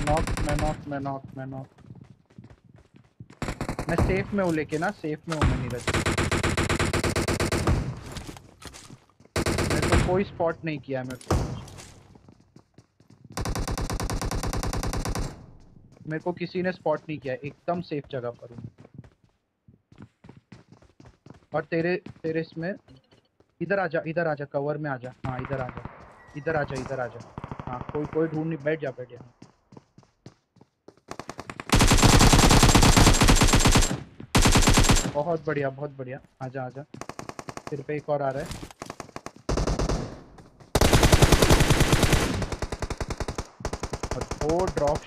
मैं नॉक मैं नॉक मैं नॉक मैं नॉक मैं सेफ़ में हूँ लेके ना सेफ़ में हूँ मैं नीरज. मेरे को कोई स्पॉट नहीं किया मेरे को मेरे को किसी ने स्पॉट नहीं किया, एकदम सेफ़ जगह पर हूँ. और तेरे तेरे इसमें, इधर आजा इधर आजा कवर में आजा. हाँ इधर आजा. इधर आजा इधर आजा. हाँ कोई कोई ढूंढ नहीं, बैठ जा बैठ जा. बहुत बढ़िया बहुत बढ़िया। आजा आजा। फिर पे एक और आ रहा है। और वो ड्रॉप